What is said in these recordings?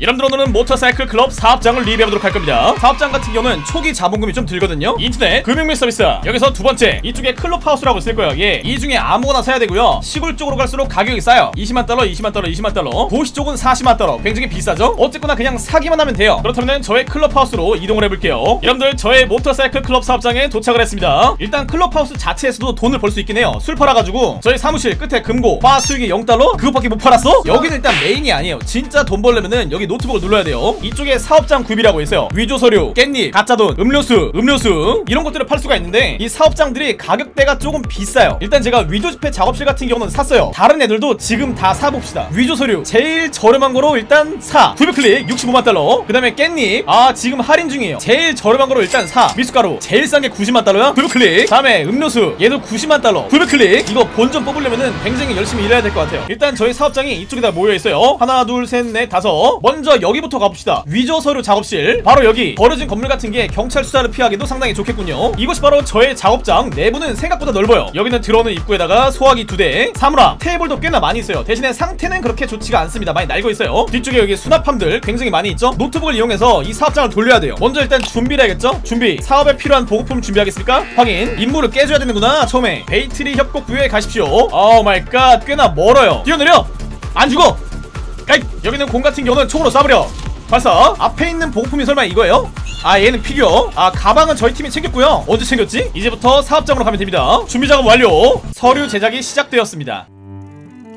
여러분들 오늘은 모터사이클 클럽 사업장을 리뷰해보도록 할 겁니다. 사업장 같은 경우는 초기 자본금이 좀 들거든요. 인터넷 금융 및 서비스. 여기서 두 번째 이쪽에 클럽하우스라고 있을 거예요. 예 이 중에 아무거나 사야 되고요. 시골 쪽으로 갈수록 가격이 싸요. 20만 달러 20만 달러 20만 달러. 도시 쪽은 40만 달러. 굉장히 비싸죠? 어쨌거나 그냥 사기만 하면 돼요. 그렇다면 저의 클럽하우스로 이동을 해볼게요. 여러분들 저의 모터사이클 클럽 사업장에 도착을 했습니다. 일단 클럽하우스 자체에서도 돈을 벌 수 있긴 해요. 술 팔아가지고 저희 사무실 끝에 금고 바 수익이 0달러? 그것밖에 못 팔았어? 여기는 일단 메인이 아니에요. 진짜 돈 벌려면은 여기 노트북을 눌러야 돼요. 이쪽에 사업장 구입이라고 있어요. 위조 서류 깻잎 가짜돈 음료수 음료수. 이런 것들을 팔 수가 있는데 이 사업장들이 가격대가 조금 비싸요. 일단 제가 위조 지폐 작업실 같은 경우는 샀어요. 다른 애들도 지금 다 사봅시다. 위조 서류 제일 저렴한 거로 일단 사. 구입 클릭 65만 달러. 그 다음에 깻잎 아 지금 할인 중이에요. 제일 저렴한 거로 일단 사. 미숫가루 제일 싼 게 90만 달러야? 구입 클릭. 다음에 음료수 얘도 90만 달러. 구입 클릭. 이거 본전 뽑으려면은 굉장히 열심히 일해야 될 것 같아요. 일단 저희 사업장이 이쪽에 다 모여있어요. 하나 둘 셋 넷 다섯. 먼저 여기부터 가봅시다. 위조 서류 작업실. 바로 여기. 버려진 건물 같은 게 경찰 수사를 피하기도 상당히 좋겠군요. 이것이 바로 저의 작업장. 내부는 생각보다 넓어요. 여기는 들어오는 입구에다가 소화기 두대 사물함. 테이블도 꽤나 많이 있어요. 대신에 상태는 그렇게 좋지가 않습니다. 많이 낡고 있어요. 뒤쪽에 여기 수납함들 굉장히 많이 있죠? 노트북을 이용해서 이 사업장을 돌려야 돼요. 먼저 일단 준비를 해야겠죠? 준비. 사업에 필요한 보급품 준비하겠습니까? 확인. 임무를 깨줘야 되는구나 처음에. 베이트리 협곡 부에 가십시오. Oh my god 꽤나 멀어요. 뛰어내려. 안 죽어 에이, 여기는 공 같은 경우는 총으로 쏴버려. 발사 앞에 있는 보급품이 설마 이거예요? 아 얘는 피규어 아 가방은 저희 팀이 챙겼고요. 언제 챙겼지? 이제부터 사업장으로 가면 됩니다. 준비 작업 완료. 서류 제작이 시작되었습니다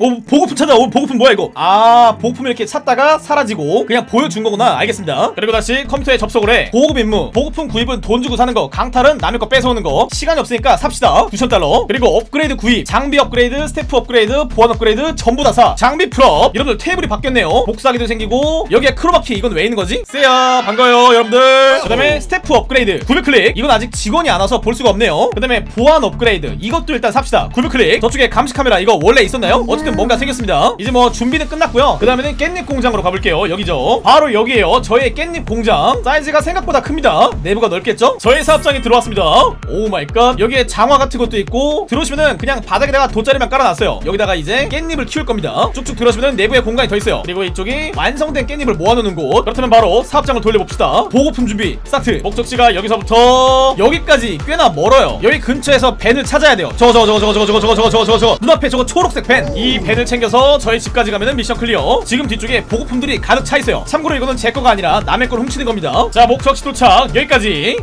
오 보급품 찾아. 오 보급품 뭐야 이거? 아 보급품 이렇게 찾다가 사라지고 그냥 보여준 거구나. 알겠습니다. 그리고 다시 컴퓨터에 접속을 해. 보급 임무. 보급품 구입은 돈 주고 사는 거. 강탈은 남의 거 뺏어오는 거. 시간이 없으니까 삽시다. 9천달러. 그리고 업그레이드 구입. 장비 업그레이드 스태프 업그레이드 보안 업그레이드 전부 다사. 장비 full업. 여러분들 테이블이 바뀌었네요. 복사기도 생기고. 여기에 크로마키 이건 왜 있는 거지? 세야 반가워요 여러분들. 그 다음에 스태프 업그레이드. 900클릭. 이건 아직 직원이 안 와서 볼 수가 없네요. 그 다음에 보안 업그레이드. 이것도 일단 삽시다. 900클릭. 저쪽에 감시 카메라. 이거 원래 있었나요? 어쨌든 뭔가 생겼습니다. 이제 뭐 준비는 끝났고요. 그 다음에는 깻잎 공장으로 가볼게요. 여기죠. 바로 여기에요. 저의 깻잎 공장. 사이즈가 생각보다 큽니다. 내부가 넓겠죠? 저의 사업장이 들어왔습니다. Oh my god 여기에 장화 같은 것도 있고 들어오시면은 그냥 바닥에다가 돗자리만 깔아놨어요. 여기다가 이제 깻잎을 키울 겁니다. 쭉쭉 들어오시면은 내부에 공간이 더 있어요. 그리고 이쪽이 완성된 깻잎을 모아놓는 곳. 그렇다면 바로 사업장을 돌려봅시다. 보급품 준비 스타트. 목적지가 여기서부터 여기까지 꽤나 멀어요. 여기 근처에서 밴을 찾아야 돼요. 저거 저거 저거 저거 저거 저거 저거 저거 저거 눈앞에 저거 초록색 밴이 밴을 챙겨서 저희 집까지 가면은 미션 clear. 지금 뒤쪽에 보급품들이 가득 차 있어요. 참고로 이거는 제 거가 아니라 남의 걸 훔치는 겁니다. 자 목적지 도착. 여기까지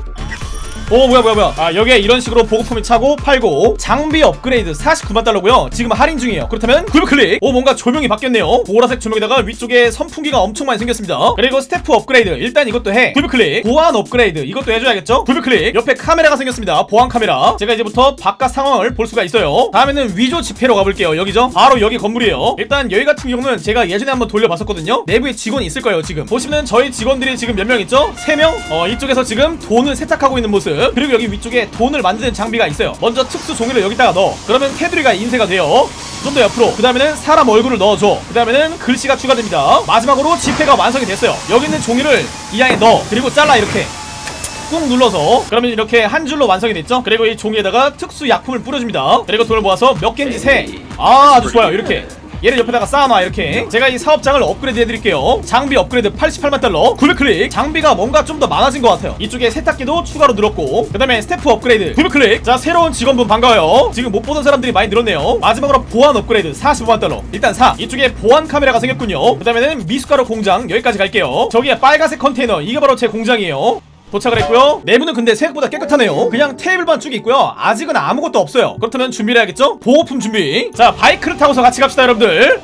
오 뭐야 뭐야 뭐야. 아 여기에 이런 식으로 보급품이 차고 팔고 장비 업그레이드 49만 달러고요. 지금 할인 중이에요. 그렇다면 구입 클릭. 오 뭔가 조명이 바뀌었네요. 보라색 조명에다가 위쪽에 선풍기가 엄청 많이 생겼습니다. 그리고 스태프 업그레이드. 일단 이것도 해. 구입 클릭. 보안 업그레이드. 이것도 해줘야겠죠? 구입 클릭. 옆에 카메라가 생겼습니다. 보안 카메라. 제가 이제부터 바깥 상황을 볼 수가 있어요. 다음에는 위조 지폐로 가볼게요. 여기죠? 바로 여기 건물이에요. 일단 여기 같은 경우는 제가 예전에 한번 돌려봤었거든요. 내부에 직원이 있을 거예요 지금. 보시면 저희 직원들이 지금 몇 명 있죠? 3명? 어 이쪽에서 지금 돈을 세탁하고 있는 모습 그리고 여기 위쪽에 돈을 만드는 장비가 있어요. 먼저 특수 종이를 여기다가 넣어. 그러면 테두리가 인쇄가 돼요. 좀 더 옆으로. 그 다음에는 사람 얼굴을 넣어줘. 그 다음에는 글씨가 추가됩니다. 마지막으로 지폐가 완성이 됐어요. 여기 있는 종이를 이 안에 넣어. 그리고 잘라 이렇게. 꾹 눌러서. 그러면 이렇게 한 줄로 완성이 됐죠? 그리고 이 종이에다가 특수 약품을 뿌려줍니다. 그리고 돈을 모아서 몇 개인지 세아 아주 좋아요. 이렇게 얘를 옆에다가 쌓아놔 이렇게. 제가 이 사업장을 업그레이드 해드릴게요. 장비 업그레이드 88만 달러. 900클릭. 장비가 뭔가 좀 더 많아진 것 같아요. 이쪽에 세탁기도 추가로 늘었고 그 다음에 스태프 업그레이드. 900클릭. 자 새로운 직원분 반가워요. 지금 못 보던 사람들이 많이 늘었네요. 마지막으로 보안 업그레이드 45만 달러. 일단 4 이쪽에 보안 카메라가 생겼군요. 그 다음에는 미숫가루 공장 여기까지 갈게요. 저기에 빨간색 컨테이너. 이게 바로 제 공장이에요 도착을 했고요. 내부는 근데 생각보다 깨끗하네요. 그냥 테이블만 쭉 있고요. 아직은 아무것도 없어요. 그렇다면 준비를 해야겠죠? 보급품 준비. 자 바이크를 타고서 같이 갑시다 여러분들.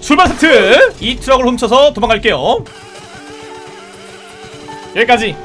출발 세트. 이 트럭을 훔쳐서 도망갈게요. 여기까지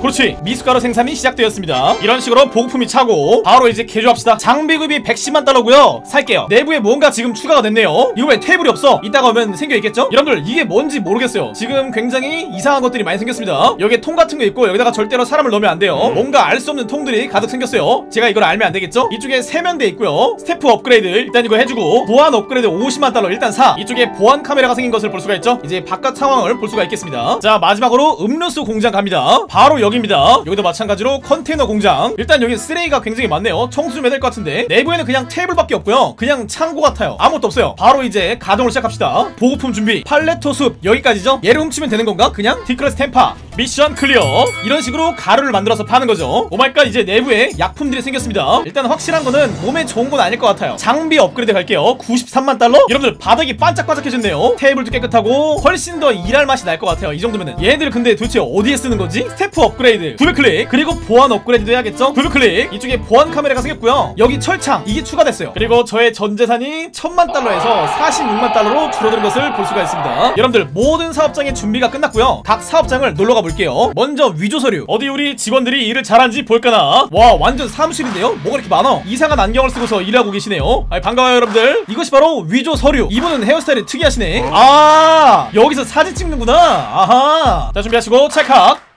그렇지. 미숫가루 생산이 시작되었습니다. 이런 식으로 보급품이 차고 바로 이제 개조합시다. 장비급이 110만 달러고요. 살게요. 내부에 뭔가 지금 추가가 됐네요. 이거 왜 테이블이 없어. 이따가 오면 생겨있겠죠? 여러분들 이게 뭔지 모르겠어요. 지금 굉장히 이상한 것들이 많이 생겼습니다. 여기에 통 같은 거 있고 여기다가 절대로 사람을 넣으면 안 돼요. 뭔가 알 수 없는 통들이 가득 생겼어요. 제가 이걸 알면 안 되겠죠? 이쪽에 세면대 있고요. 스태프 업그레이드. 일단 이거 해주고 보안 업그레이드 50만 달러. 일단 사. 이쪽에 보안 카메라가 생긴 것을 볼 수가 있죠? 이제 바깥 상황을 볼 수가 있겠습니다. 자 마지막으로 음료수 공장 갑니다. 바로 여기 여기입니다. 여기도 마찬가지로 컨테이너 공장. 일단 여기 쓰레기가 굉장히 많네요. 청소 좀 해야 될 것 같은데. 내부에는 그냥 테이블밖에 없고요. 그냥 창고 같아요. 아무것도 없어요. 바로 이제 가동을 시작합시다. 보급품 준비 팔레토 숲. 여기까지죠? 얘를 훔치면 되는 건가? 그냥 디클라세 탬파. 미션 clear. 이런 식으로 가루를 만들어서 파는 거죠. Oh my god 이제 내부에 약품들이 생겼습니다. 일단 확실한 거는 몸에 좋은 건 아닐 것 같아요. 장비 업그레이드 갈게요. 93만 달러? 여러분들 바닥이 반짝반짝해졌네요. 테이블도 깨끗하고 훨씬 더 일할 맛이 날 것 같아요. 이 정도면은. 얘들 근데 도대체 어디에 쓰는 거지? 스태프 업그레이드 구입 클릭. 그리고 보안 업그레이드도 해야겠죠? 구입 클릭. 이쪽에 보안 카메라가 생겼고요. 여기 철창. 이게 추가됐어요. 그리고 저의 전 재산이 천만 달러에서 46만 달러로 줄어든 것을 볼 수가 있습니다. 여러분들 모든 사업장의 준비가 끝났고요. 각 사업장을 놀러가 볼게요. 먼저 위조 서류. 어디 우리 직원들이 일을 잘하는지 볼까나? 와 완전 사무실인데요? 뭐가 이렇게 많아? 이상한 안경을 쓰고서 일하고 계시네요. 아 반가워요 여러분들. 이것이 바로 위조 서류. 이분은 헤어스타일이 특이하시네. 아 여기서 사진 찍는구나. 아하. 자 준비하시고 찰칵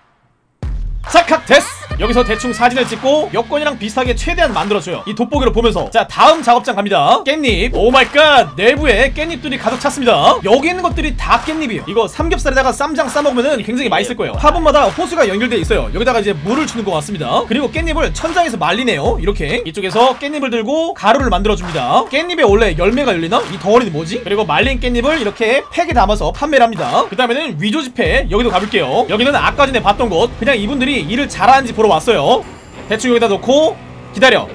찰칵 됐어 여기서 대충 사진을 찍고 여권이랑 비슷하게 최대한 만들어줘요. 이 돋보기로 보면서. 자 다음 작업장 갑니다. 깻잎. Oh my god. 내부에 깻잎들이 가득 찼습니다. 여기 있는 것들이 다 깻잎이에요. 이거 삼겹살에다가 쌈장 싸먹으면 굉장히 맛있을 거예요. 화분마다 호스가 연결되어 있어요. 여기다가 이제 물을 주는 것 같습니다. 그리고 깻잎을 천장에서 말리네요. 이렇게. 이쪽에서 깻잎을 들고 가루를 만들어줍니다. 깻잎에 원래 열매가 열리나? 이 덩어리는 뭐지? 그리고 말린 깻잎을 이렇게 팩에 담아서 판매를 합니다. 그 다음에는 위조 지폐 여기도 가볼게요. 여기는 아까 전에 봤던 곳. 그냥 이분들이 일을 잘하는지 보러 왔어요. 대충 여기다 놓고 기다려.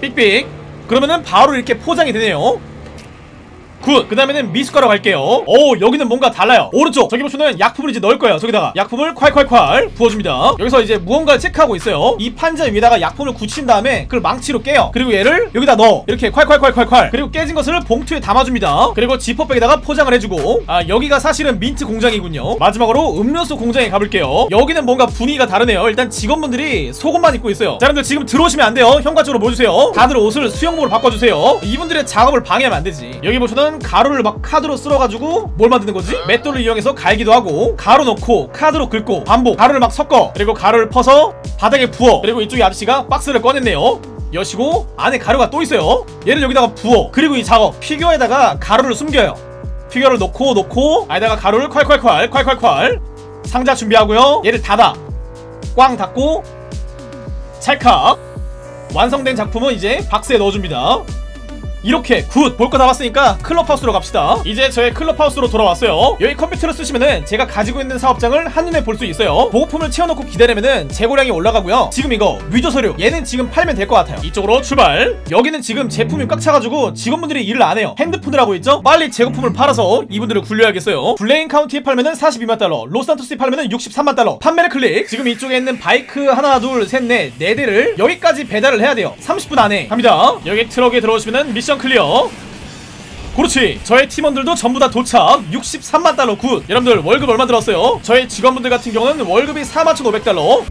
삑삑. 그러면은 바로 이렇게 포장이 되네요 good! 그 다음에는 미숫가루 갈게요. 오 여기는 뭔가 달라요. 오른쪽. 저기 보시면 약품을 이제 넣을 거예요. 저기다가 약품을 콸콸콸 부어줍니다. 여기서 이제 무언가를 체크하고 있어요. 이 판자 위에다가 약품을 굳힌 다음에 그걸 망치로 깨요. 그리고 얘를 여기다 넣어. 이렇게 콸콸콸콸콸. 그리고 깨진 것을 봉투에 담아줍니다. 그리고 지퍼백에다가 포장을 해주고. 아 여기가 사실은 민트 공장이군요. 마지막으로 음료수 공장에 가볼게요. 여기는 뭔가 분위기가 다르네요. 일단 직원분들이 속옷만 입고 있어요. 자 여러분들 지금 들어오시면 안 돼요. 현관 쪽으로 모여주세요. 다들 옷을 수영복으로 바꿔주세요. 이분들의 작업을 방해하면 안 되지. 여기 보시 면 가루를 막 카드로 쓸어가지고 뭘 만드는 거지? 맷돌을 이용해서 갈기도 하고 가루 넣고 카드로 긁고 반복 가루를 막 섞어 그리고 가루를 퍼서 바닥에 부어. 그리고 이쪽에 아저씨가 박스를 꺼냈네요. 여시고 안에 가루가 또 있어요. 얘를 여기다가 부어. 그리고 이 작업 피규어에다가 가루를 숨겨요. 피규어를 넣고 넣고 안에다가 가루를 콸콸콸 콸콸콸 상자 준비하고요. 얘를 닫아. 꽝 닫고 찰칵. 완성된 작품은 이제 박스에 넣어줍니다 이렇게 good! 볼 거 다 봤으니까 클럽하우스로 갑시다. 이제 저의 클럽하우스로 돌아왔어요. 여기 컴퓨터를 쓰시면은 제가 가지고 있는 사업장을 한눈에 볼 수 있어요. 보급품을 채워놓고 기다리면은 재고량이 올라가고요. 지금 이거 위조 서류 얘는 지금 팔면 될 것 같아요. 이쪽으로 출발! 여기는 지금 제품이 꽉 차가지고 직원분들이 일을 안 해요. 핸드폰을 하고 있죠? 빨리 재고품을 팔아서 이분들을 굴려야겠어요. 블레인 카운티에 팔면은 42만 달러 로스 산토스에 팔면은 63만 달러. 판매를 클릭! 지금 이쪽에 있는 바이크 하나 둘 셋 넷 네 대를 여기까지 배달을 해야 돼요. 30분 안에 갑니다. 여기 트럭에 들어오시면은 미션 clear. 그렇지. 저의 팀원들도 전부 다 도착. 63만 달러 good. 여러분들 월급 얼마 들었어요? 저의 직원분들 같은 경우는 월급이 41,500달러